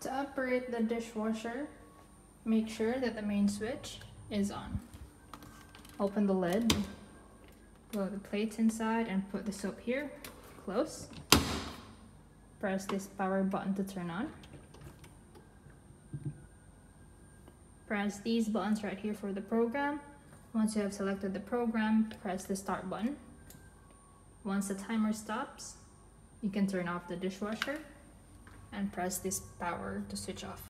To operate the dishwasher, make sure that the main switch is on. Open the lid, blow the plates inside and put the soap here, close. Press this power button to turn on. Press these buttons right here for the program. Once you have selected the program, press the start button. Once the timer stops, you can turn off the dishwasher and press this power to switch off.